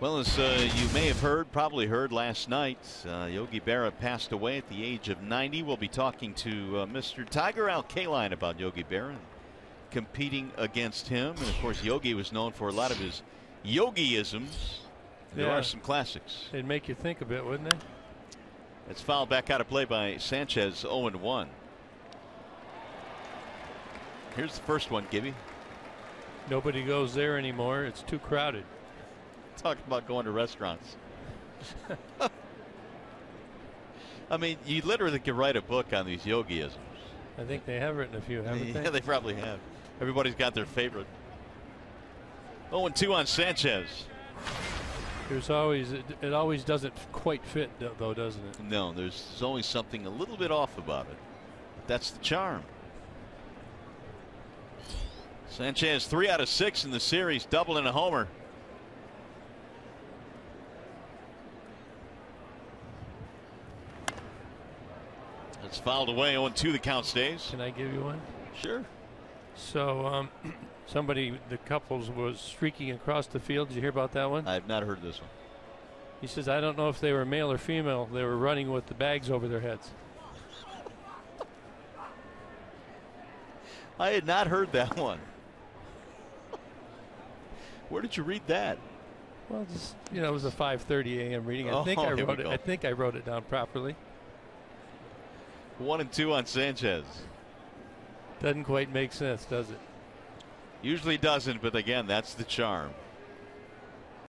Well, as uh, you may have heard, probably heard last night, uh, Yogi Berra passed away at the age of 90. We'll be talking to uh, Mr. Tiger Al Kaline about Yogi Berra and competing against him. And of course, Yogi was known for a lot of his yogiisms. There Yeah. are some classics. They'd make you think a bit, wouldn't they? It's fouled back out of play by Sanchez 0 1. Here's the first one, Gibby. Nobody goes there anymore. It's too crowded. Talking about going to restaurants. I mean, you literally could write a book on these yogiisms. I think they have written a few, haven't they? Yeah, they probably have. Everybody's got their favorite. 0 2 on Sanchez. There's always it, it always doesn't quite fit though, though, doesn't it? No, there's, there's always something a little bit off about it. But that's the charm. Sanchez, three out of six in the series, double and a homer. It's fouled away. 0 2 the count stays. Can I give you one? Sure. So um, somebody, the couples was streaking across the field. Did you hear about that one? I have not heard this one. He says, I don't know if they were male or female. They were running with the bags over their heads. I had not heard that one. Where did you read that? Well, just you know, it was a 5:30 a.m. reading. I think Oh, I wrote it. go. I think I wrote it down properly. One and two on Sanchez. Doesn't quite make sense, does it? Usually doesn't, but again, that's the charm.